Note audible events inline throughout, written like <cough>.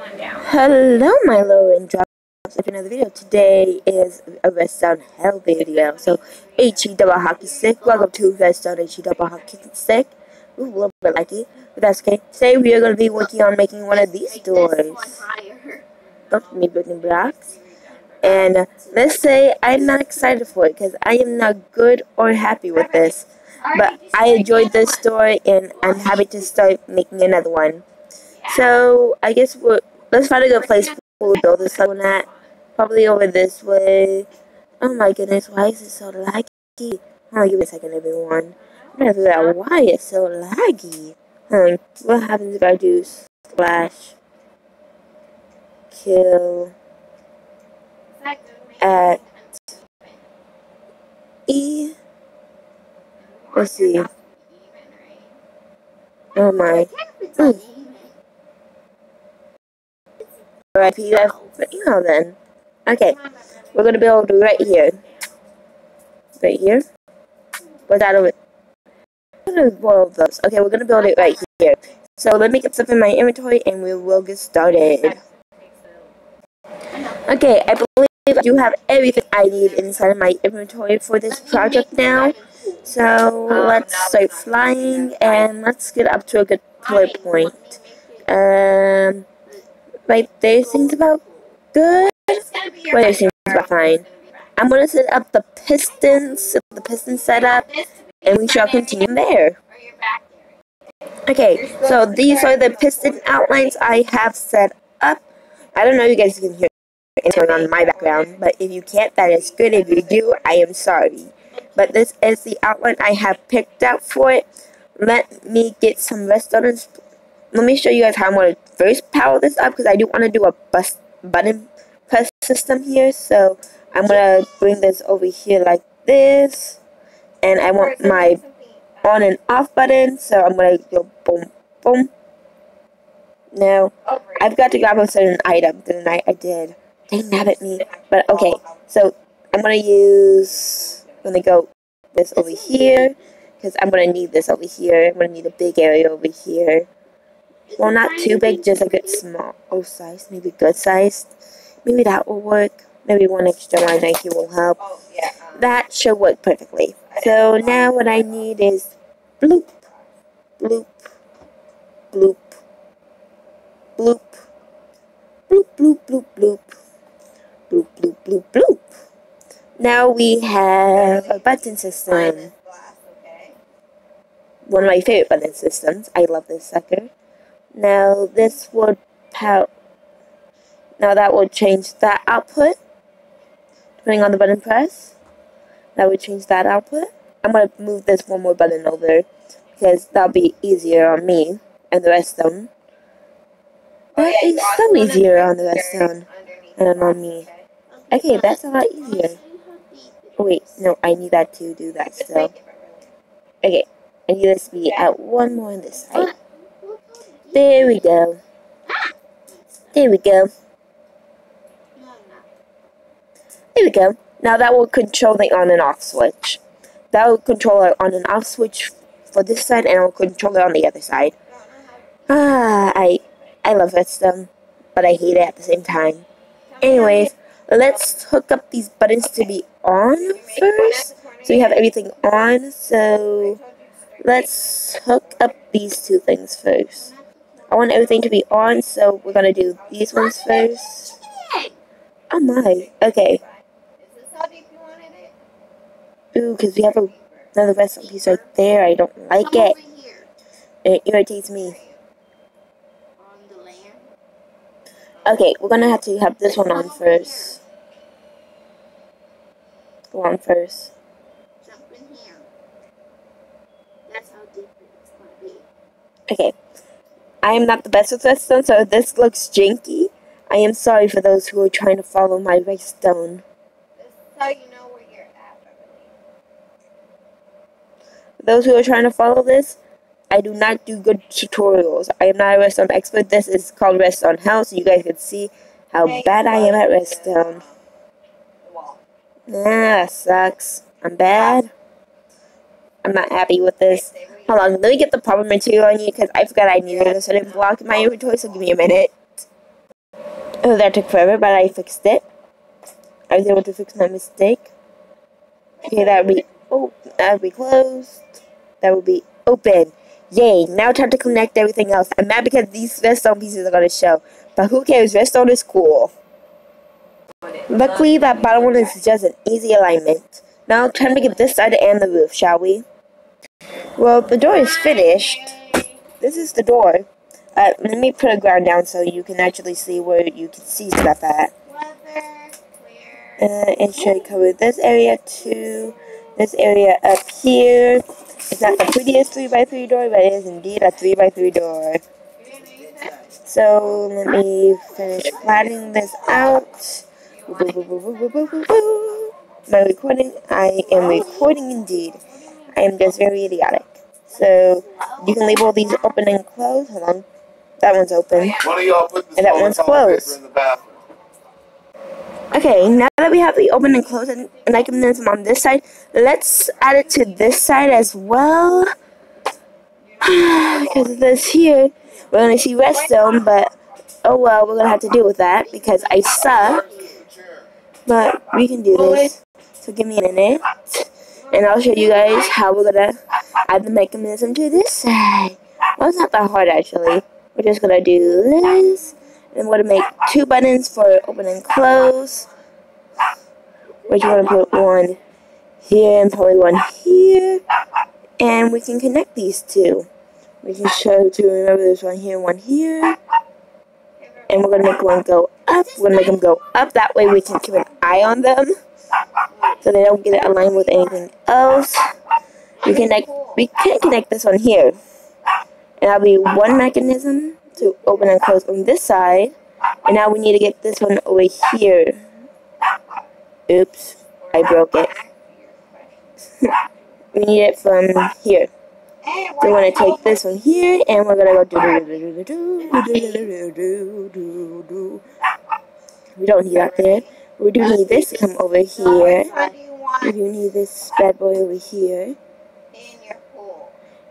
Hello, my low and drop another video. Today is a rest Redstone Hell video. So, HE double hockey stick. Welcome to Redstone HE double hockey stick. Ooh, a little bit lucky, but that's okay. Today we are going to be working on making one of these doors. Don't me building blocks. And uh, let's say I'm not excited for it because I am not good or happy with this. But I enjoyed this story and I'm happy to start making another one. So I guess we're let's find a good place to build this one at. Probably over this way. Oh my goodness, why is it so laggy? On, give me a second, everyone. I'm gonna figure out why it's so laggy. Um, what happens if I do slash kill at E? Let's see. Oh my. Mm. Alright. But you know then. Okay. We're gonna build right here. Right here. What's that over? I'm gonna boil those. Okay, we're gonna build it right here. So let me get stuff in my inventory and we will get started. Okay, I believe I do have everything I need inside of my inventory for this project now. So let's start flying and let's get up to a good point. Um right there seems about good. Right there seems about fine. I'm gonna set up the pistons, the piston setup, and we shall continue there. Okay, so these are the piston outlines I have set up. I don't know if you guys can hear it on my background, but if you can't, that is good. If you do, I am sorry. But this is the outline I have picked out for it. Let me get some redstone let me show you guys how I'm going to first power this up because I do want to do a bus button press system here. So I'm going to bring this over here like this. And I want my on and off button. So I'm going to go boom, boom. Now, I've got to grab a certain item. Didn't I? I did. They mad at me. But okay, so I'm going to use, I'm going to go this over here. Because I'm going to need this over here. I'm going to need a big area over here. Well, not too big, just a good small oh, size, maybe good sized. Maybe that will work. Maybe one extra line right here will help. That should work perfectly. So now what I need is bloop, bloop, bloop, bloop, bloop, bloop, bloop, bloop, bloop, bloop, bloop, bloop. Now we have a button system. One of my favorite button systems. I love this sucker. Now this would power. Now that would change that output. Depending on the button press, that would change that output. I'm gonna move this one more button over because that'll be easier on me and the rest of them. But it's still easier on the rest of them and on me. Okay, that's a lot easier. Oh wait, no, I need that to do that still. Okay, I need this to be at one more on this side. There we go. There we go. There we go. Now that will control the on and off switch. That will control our on and off switch for this side and it will control it on the other side. Ah, I, I love Redstone, but I hate it at the same time. Anyways, let's hook up these buttons to be on first. So we have everything on, so let's hook up these two things first. I want everything to be on, so we're gonna do these ones first. Oh my, okay. Ooh, because we have a, another redstone piece right there. I don't like it. It irritates me. Okay, we're gonna have to have this one on first. Go on first. Okay. I am not the best with redstone, so this looks janky, I am sorry for those who are trying to follow my redstone. how you know where you're at. Those who are trying to follow this, I do not do good tutorials. I am not a redstone expert. This is called redstone hell, so you guys can see how bad I am at redstone. Nah, that sucks. I'm bad. I'm not happy with this. Hold on, let me get the proper material I need because I forgot I needed a certain block in my inventory, so give me a minute. Oh, that took forever, but I fixed it. I was able to fix my mistake. Okay, that would be oh, that would be closed. That would be open. Yay! Now time to connect everything else. I'm mad because these redstone pieces are gonna show, but who cares? Redstone is cool. Luckily, that bottom one is just an easy alignment. Now, time to get this side and the roof, shall we? Well, the door is finished. This is the door. Uh, let me put a ground down so you can actually see where you can see stuff at. Uh, and should cover this area too. This area up here. It's not the prettiest 3x3 door, but it is indeed a 3x3 door. So, let me finish flattening this out. My recording, I am recording indeed. I am just very idiotic. So, you can label these open and closed. Hold on. That one's open. One of y'all put this And that one's closed. in the bathroom. Okay, now that we have the open and close and mechanism on this side, let's add it to this side as well. <sighs> because of this here, we're going to see redstone, but oh well, we're going to have to deal with that because I suck. But we can do this. So give me a minute, and I'll show you guys how we're going to add the mechanism to this side. Well, it's not that hard actually. We're just going to do this. And we're going to make two buttons for open and close. We're to put one here and probably one here. And we can connect these two. We can show to remember there's one here, one here. And we're going to make one go up. We're to make them go up. That way we can keep an eye on them. So they don't get aligned with anything else. We connect. We can connect this one here. And that'll be one mechanism to open and close on this side. And now we need to get this one over here. Oops, I broke it. we need it from here. So we're gonna take this one here and we're gonna go do do do do do do do do do. We don't need that there. We do need this to come over here. Do We do need this bad boy over here.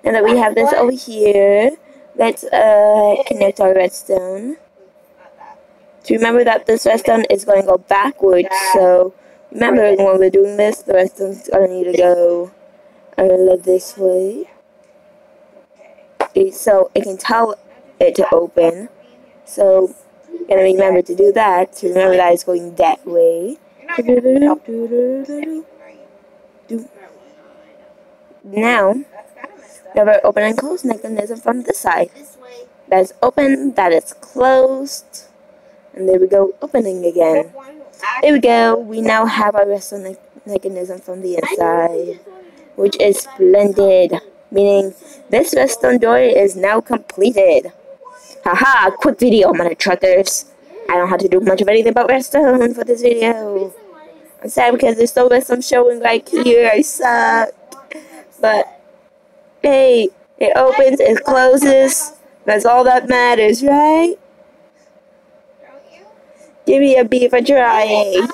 Now that we have this over here, let's uh connect our redstone. To remember that this redstone is going to go backwards, so remember when we're doing this, the redstone's going to need to go uh, this way. So it can tell it to open. So to remember to do that, to remember that it's going that way. Gonna Now, We have our open and close mechanism from this side. That is open, that is closed. And there we go, opening again. There we go. We now have our redstone mechanism from the inside, which is splendid. Meaning, this redstone door is now completed. Haha, quick video, mother truckers. I don't have to do much of anything about redstone for this video. I'm sad because there's no redstone showing like here. I suck. But, hey, it opens, it closes. That's all that matters, right? Give me a B for trying.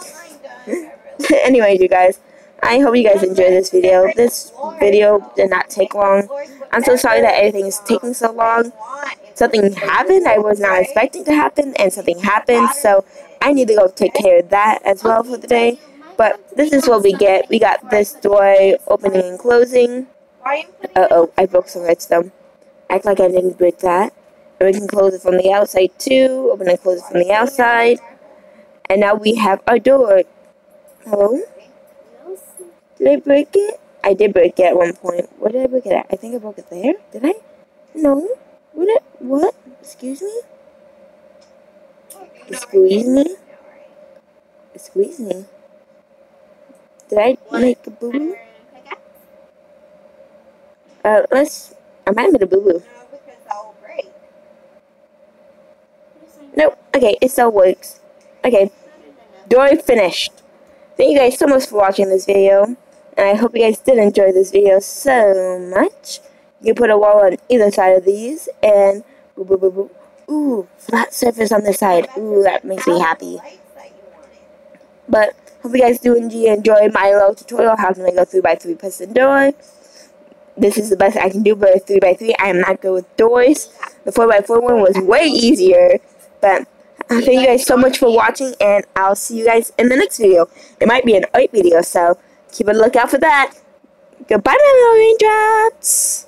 Anyways, you guys, I hope you guys enjoyed this video. This video did not take long. I'm so sorry that everything is taking so long. Something happened I was not expecting to happen, and something happened, so I need to go take care of that as well for the day. But this is what we get. We got this door opening and closing. Uh oh, I broke some redstone. Act like I didn't break that. And we can close it from the outside too. Open and close it from the outside. And now we have our door. Hello? Did I break it? I did break it at one point. Where did I break it at? I think I broke it there. Did I? No. What? Did, what? Excuse me? Squeeze me? Squeeze me? Did I make a boo? Uh, let's. I might have made a boo boo. No, because that will break. Nope. Okay, it still works. Okay, door finished. Thank you guys so much for watching this video. And I hope you guys did enjoy this video so much. You can put a wall on either side of these. And, boo, boo, boo, boo. ooh, flat surface on this side. Ooh, that makes me happy. Lights that you wanted. But, hope you guys do enjoy my little tutorial how to make a 3x3 piston door. This is the best I can do for a 3x3. I am not good with doors. The 4x4 one was way easier. But, uh, thank you guys so much for watching, and I'll see you guys in the next video. It might be an art video, so keep a lookout for that. Goodbye, my little raindrops.